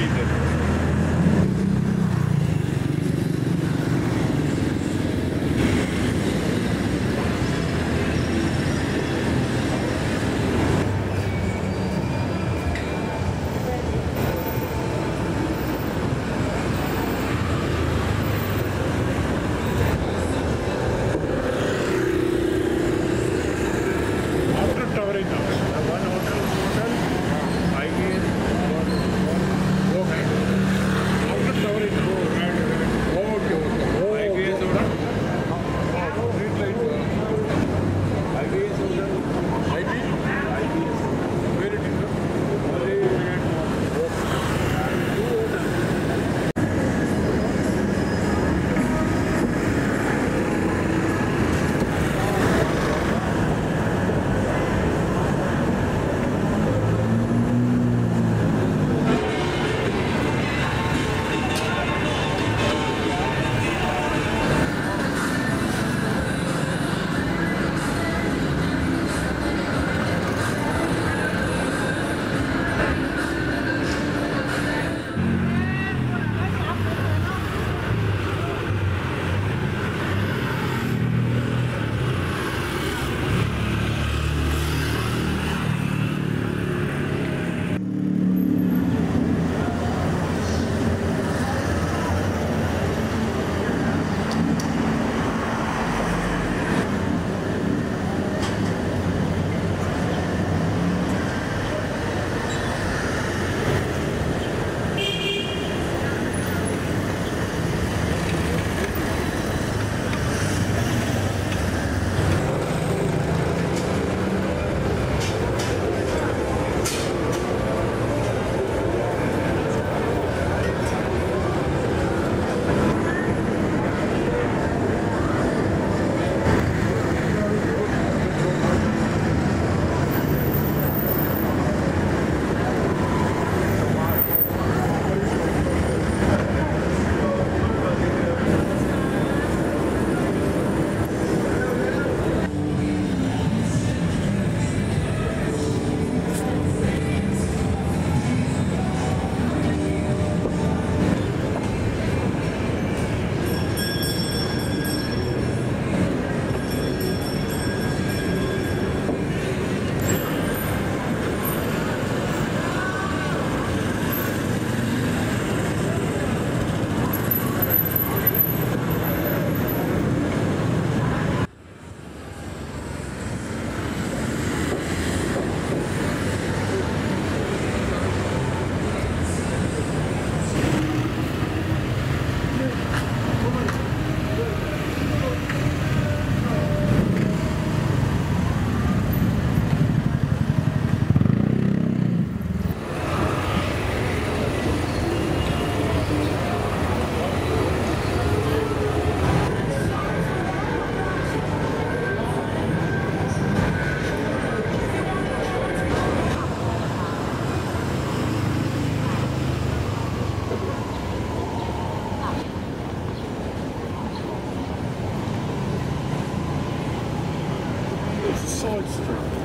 keep it. Side street.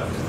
time.